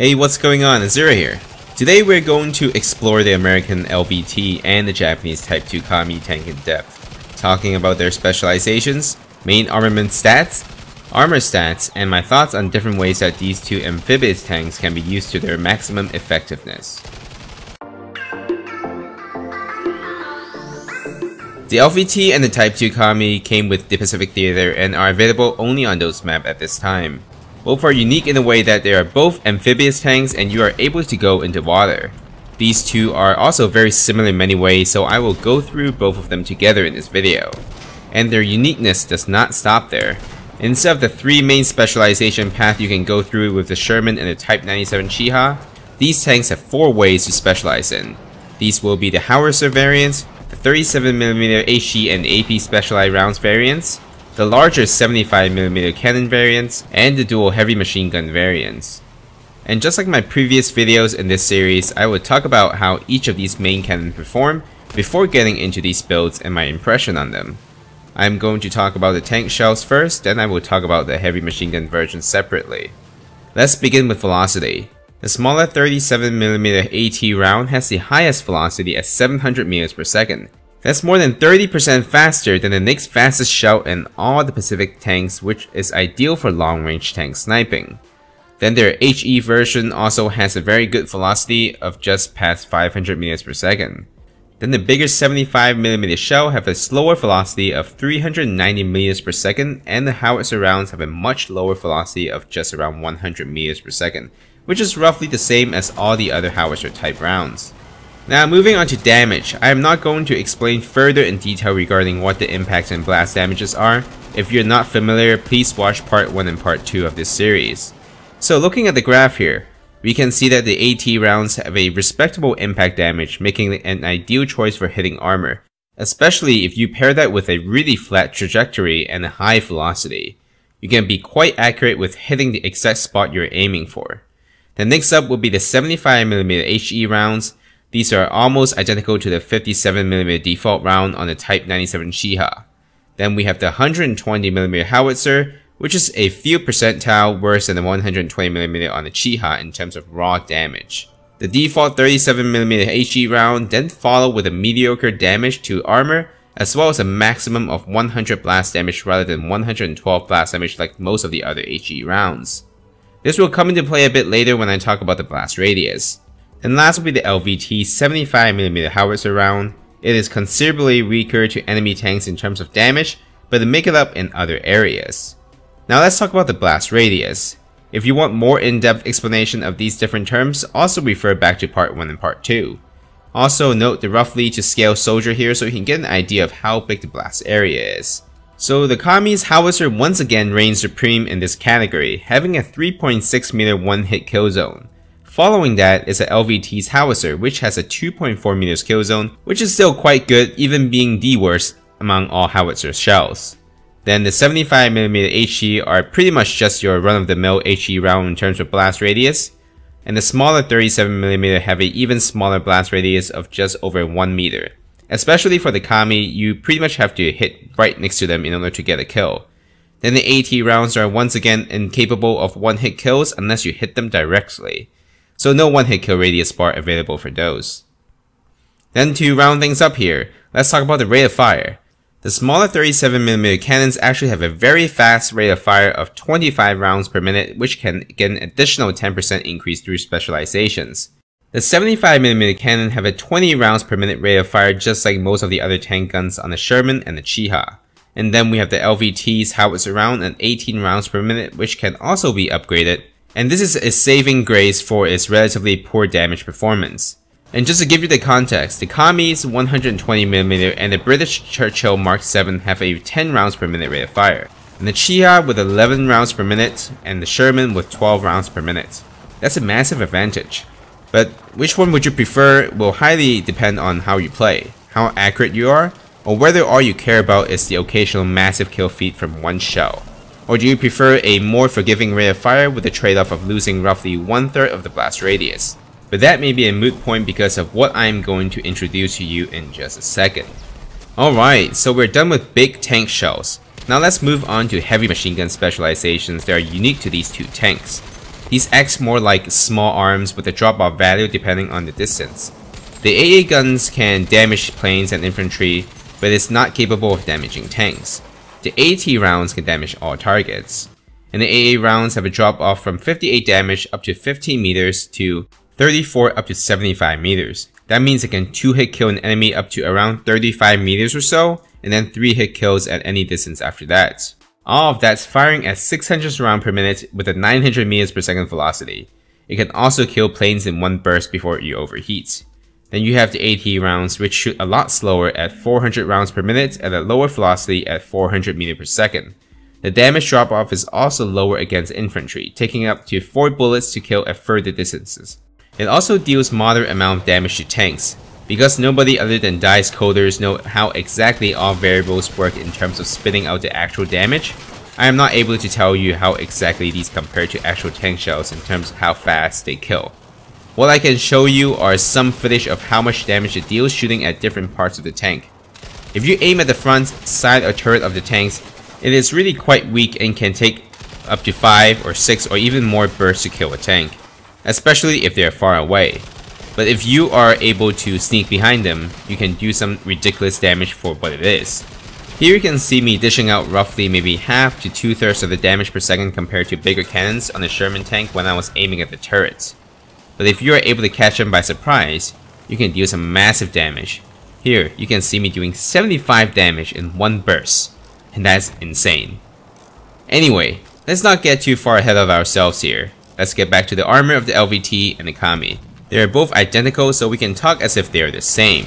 Hey, what's going on? Azura here. Today we're going to explore the American LVT and the Japanese Type 2 Kami tank in depth, talking about their specializations, main armament stats, armor stats, and my thoughts on different ways that these two amphibious tanks can be used to their maximum effectiveness. The LVT and the Type 2 Kami came with the Pacific Theater and are available only on those maps at this time. Both are unique in the way that they are both amphibious tanks and you are able to go into water. These two are also very similar in many ways so I will go through both of them together in this video. And their uniqueness does not stop there. Instead of the three main specialization path you can go through with the Sherman and the Type 97 Chiha, these tanks have four ways to specialize in. These will be the Howitzer variant, the 37mm HE and AP specialized rounds variants, the larger 75mm cannon variants, and the dual heavy machine gun variants. And just like my previous videos in this series, I will talk about how each of these main cannons perform before getting into these builds and my impression on them. I'm going to talk about the tank shells first, then I will talk about the heavy machine gun version separately. Let's begin with velocity. The smaller 37mm AT round has the highest velocity at 700 meters per second. That's more than 30% faster than the next fastest shell in all the Pacific tanks which is ideal for long-range tank sniping. Then their HE version also has a very good velocity of just past 500 meters per second. Then the bigger 75mm shell have a slower velocity of 390 meters per second and the howitzer rounds have a much lower velocity of just around 100 meters per second, which is roughly the same as all the other howitzer type rounds. Now moving on to damage, I am not going to explain further in detail regarding what the impacts and blast damages are. If you're not familiar, please watch part 1 and part 2 of this series. So looking at the graph here, we can see that the AT rounds have a respectable impact damage, making it an ideal choice for hitting armor, especially if you pair that with a really flat trajectory and a high velocity. You can be quite accurate with hitting the exact spot you're aiming for. The next up will be the 75mm HE rounds. These are almost identical to the 57mm default round on the Type 97 Chiha. Then we have the 120mm howitzer, which is a few percentile worse than the 120mm on the Chiha in terms of raw damage. The default 37mm HE round then followed with a mediocre damage to armor, as well as a maximum of 100 blast damage rather than 112 blast damage like most of the other HE rounds. This will come into play a bit later when I talk about the blast radius. And last will be the LVT 75mm howitzer round. It is considerably weaker to enemy tanks in terms of damage, but they make it up in other areas. Now let's talk about the blast radius. If you want more in-depth explanation of these different terms, also refer back to part 1 and part 2. Also note the roughly to scale soldier here so you can get an idea of how big the blast area is. So the Kami's Howitzer once again reigns supreme in this category, having a 3.6 meter one hit kill zone. Following that is the LVT's Howitzer, which has a 2.4 meters kill zone, which is still quite good, even being the worst among all Howitzer shells. Then the 75mm HE are pretty much just your run-of-the-mill HE round in terms of blast radius, and the smaller 37mm have an even smaller blast radius of just over 1 meter. Especially for the Kami, you pretty much have to hit right next to them in order to get a kill. Then the AT rounds are once again incapable of one-hit kills unless you hit them directly. So no one-hit kill radius bar available for those. Then to round things up here, let's talk about the rate of fire. The smaller 37mm cannons actually have a very fast rate of fire of 25 rounds per minute which can get an additional 10% increase through specializations. The 75mm cannon have a 20 rounds per minute rate of fire just like most of the other tank guns on the Sherman and the Chiha. And then we have the LVT's howitzer round at 18 rounds per minute which can also be upgraded. And this is a saving grace for its relatively poor damage performance. And just to give you the context, the Kami's 120mm and the British Churchill Mark 7 have a 10 rounds per minute rate of fire, and the Chiha with 11 rounds per minute, and the Sherman with 12 rounds per minute. That's a massive advantage. But which one would you prefer will highly depend on how you play, how accurate you are, or whether all you care about is the occasional massive kill feat from one shell. Or do you prefer a more forgiving rate of fire with the trade-off of losing roughly one-third of the blast radius? But that may be a moot point because of what I am going to introduce to you in just a second. Alright, so we're done with big tank shells. Now let's move on to heavy machine gun specializations that are unique to these two tanks. These act more like small arms with a drop-off value depending on the distance. The AA guns can damage planes and infantry, but it's not capable of damaging tanks. The AT rounds can damage all targets. And the AA rounds have a drop off from 58 damage up to 15 meters to 34 up to 75 meters. That means it can 2 hit kill an enemy up to around 35 meters or so, and then 3 hit kills at any distance after that. All of that's firing at 600 rounds per minute with a 900 meters per second velocity. It can also kill planes in one burst before you overheat. Then you have the AT rounds which shoot a lot slower at 400 rounds per minute at a lower velocity at 400 meters per second. The damage drop off is also lower against infantry, taking up to 4 bullets to kill at further distances. It also deals moderate amount of damage to tanks. Because nobody other than DICE coders know how exactly all variables work in terms of spitting out the actual damage, I am not able to tell you how exactly these compare to actual tank shells in terms of how fast they kill. What I can show you are some footage of how much damage it deals shooting at different parts of the tank. If you aim at the front, side or turret of the tanks, it is really quite weak and can take up to 5 or 6 or even more bursts to kill a tank, especially if they are far away. But if you are able to sneak behind them, you can do some ridiculous damage for what it is. Here you can see me dishing out roughly maybe half to two thirds of the damage per second compared to bigger cannons on the Sherman tank when I was aiming at the turrets but if you are able to catch them by surprise, you can deal some massive damage. Here, you can see me doing 75 damage in one burst, and that's insane. Anyway, let's not get too far ahead of ourselves here. Let's get back to the armor of the LVT and the Kami. They are both identical so we can talk as if they are the same.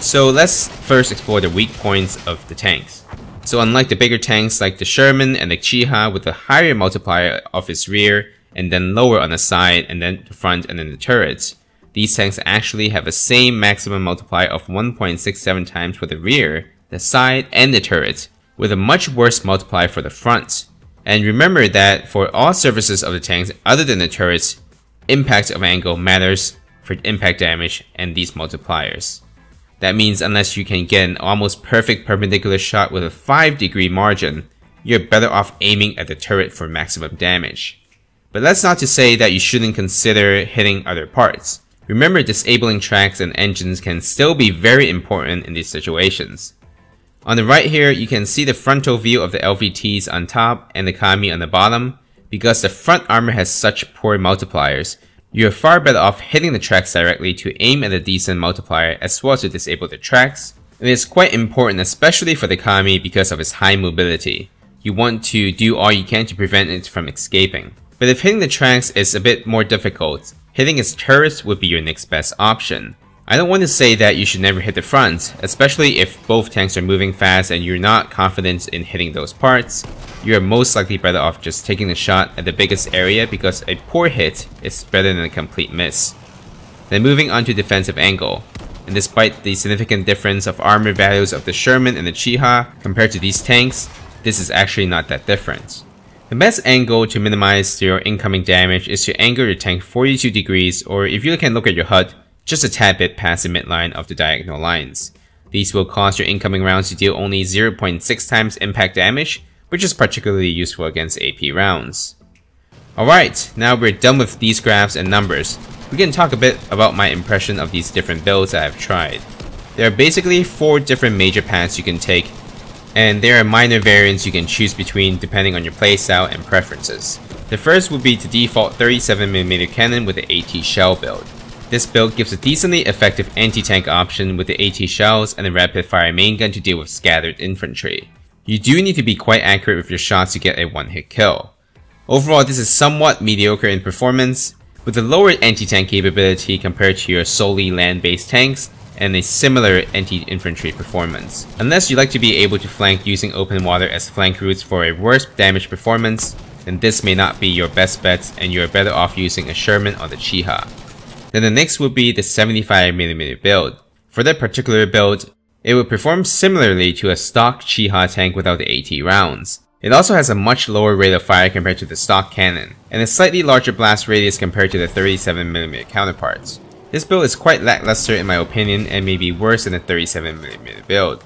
So let's first explore the weak points of the tanks. So unlike the bigger tanks like the Sherman and the Chiha with a higher multiplier of its rear, and then lower on the side and then the front and then the turrets. These tanks actually have the same maximum multiplier of 1.67 times for the rear, the side, and the turret, with a much worse multiplier for the front. And remember that for all surfaces of the tanks other than the turrets, impact of angle matters for impact damage and these multipliers. That means unless you can get an almost perfect perpendicular shot with a 5 degree margin, you're better off aiming at the turret for maximum damage. But that's not to say that you shouldn't consider hitting other parts. Remember disabling tracks and engines can still be very important in these situations. On the right here, you can see the frontal view of the LVTs on top and the Kami on the bottom. Because the front armor has such poor multipliers, you are far better off hitting the tracks directly to aim at a decent multiplier as well as to disable the tracks. It is quite important especially for the Kami because of its high mobility. You want to do all you can to prevent it from escaping. But if hitting the tracks is a bit more difficult, hitting its turrets would be your next best option. I don't want to say that you should never hit the front, especially if both tanks are moving fast and you're not confident in hitting those parts. You are most likely better off just taking the shot at the biggest area because a poor hit is better than a complete miss. Then moving on to defensive angle. And despite the significant difference of armor values of the Sherman and the Chiha compared to these tanks, this is actually not that different. The best angle to minimize your incoming damage is to angle your tank 42 degrees or if you can look at your HUD, just a tad bit past the midline of the diagonal lines. These will cause your incoming rounds to deal only 0.6 times impact damage, which is particularly useful against AP rounds. Alright, now we're done with these graphs and numbers. We can talk a bit about my impression of these different builds I've tried. There are basically 4 different major paths you can take and there are minor variants you can choose between depending on your playstyle and preferences. The first would be to default 37mm cannon with the AT shell build. This build gives a decently effective anti-tank option with the AT shells and a rapid fire main gun to deal with scattered infantry. You do need to be quite accurate with your shots to get a one-hit kill. Overall, this is somewhat mediocre in performance, with a lower anti-tank capability compared to your solely land-based tanks, and a similar anti-infantry performance. Unless you like to be able to flank using open water as flank routes for a worse damage performance, then this may not be your best bet and you are better off using a Sherman or the Chiha. Then the next would be the 75mm build. For that particular build, it would perform similarly to a stock Chiha tank without the AT rounds. It also has a much lower rate of fire compared to the stock cannon, and a slightly larger blast radius compared to the 37mm counterparts. This build is quite lackluster in my opinion and may be worse than the 37mm build.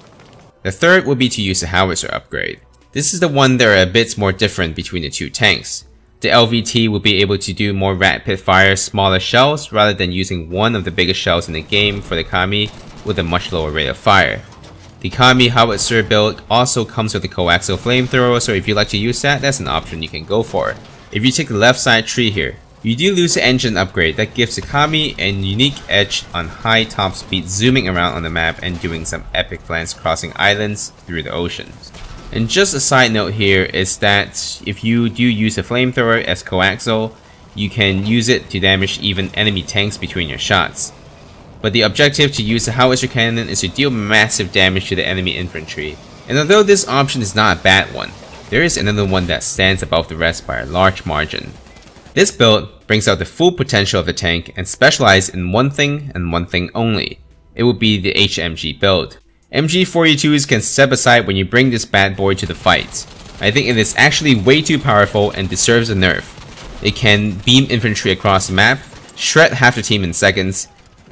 The third would be to use the howitzer upgrade. This is the one that are a bit more different between the two tanks. The LVT will be able to do more rapid fire smaller shells rather than using one of the biggest shells in the game for the Kami with a much lower rate of fire. The Kami Howitzer build also comes with a coaxial flamethrower so if you like to use that, that's an option you can go for. If you take the left side tree here, you do lose the engine upgrade that gives the Kami a unique edge on high top speed zooming around on the map and doing some epic flanks crossing islands through the oceans. And just a side note here is that if you do use a flamethrower as coaxial, you can use it to damage even enemy tanks between your shots. But the objective to use the howitzer cannon is to deal massive damage to the enemy infantry. And although this option is not a bad one, there is another one that stands above the rest by a large margin. This build brings out the full potential of the tank and specializes in one thing and one thing only. It would be the HMG build. MG42s can step aside when you bring this bad boy to the fight. I think it is actually way too powerful and deserves a nerf. It can beam infantry across the map, shred half the team in seconds.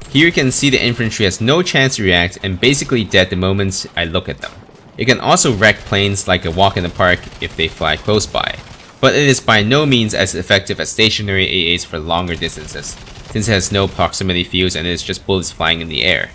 Here you can see the infantry has no chance to react and basically dead the moment I look at them. It can also wreck planes like a walk in the park if they fly close by. But it is by no means as effective as stationary AAs for longer distances, since it has no proximity fuse and it is just bullets flying in the air.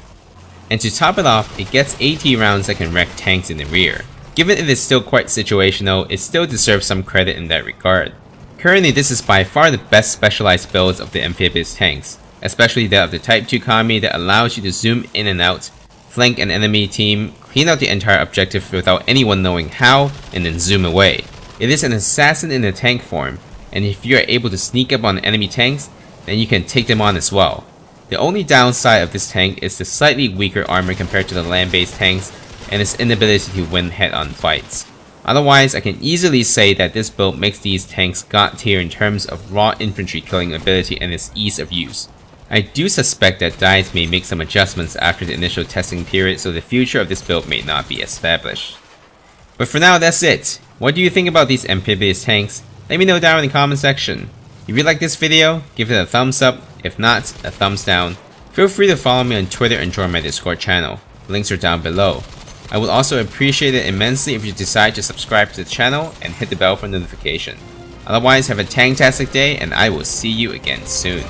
And to top it off, it gets AT rounds that can wreck tanks in the rear. Given it is still quite situational, it still deserves some credit in that regard. Currently this is by far the best specialized builds of the amphibious tanks, especially that of the Type 2 Kami that allows you to zoom in and out, flank an enemy team, clean out the entire objective without anyone knowing how, and then zoom away. It is an assassin in a tank form, and if you are able to sneak up on enemy tanks, then you can take them on as well. The only downside of this tank is the slightly weaker armor compared to the land-based tanks and its inability to win head-on fights. Otherwise, I can easily say that this build makes these tanks god tier in terms of raw infantry killing ability and its ease of use. I do suspect that DICE may make some adjustments after the initial testing period so the future of this build may not be established. But for now, that's it. What do you think about these amphibious tanks? Let me know down in the comment section. If you like this video, give it a thumbs up, if not, a thumbs down. Feel free to follow me on Twitter and join my Discord channel. Links are down below. I would also appreciate it immensely if you decide to subscribe to the channel and hit the bell for notification. Otherwise, have a tanktastic day and I will see you again soon.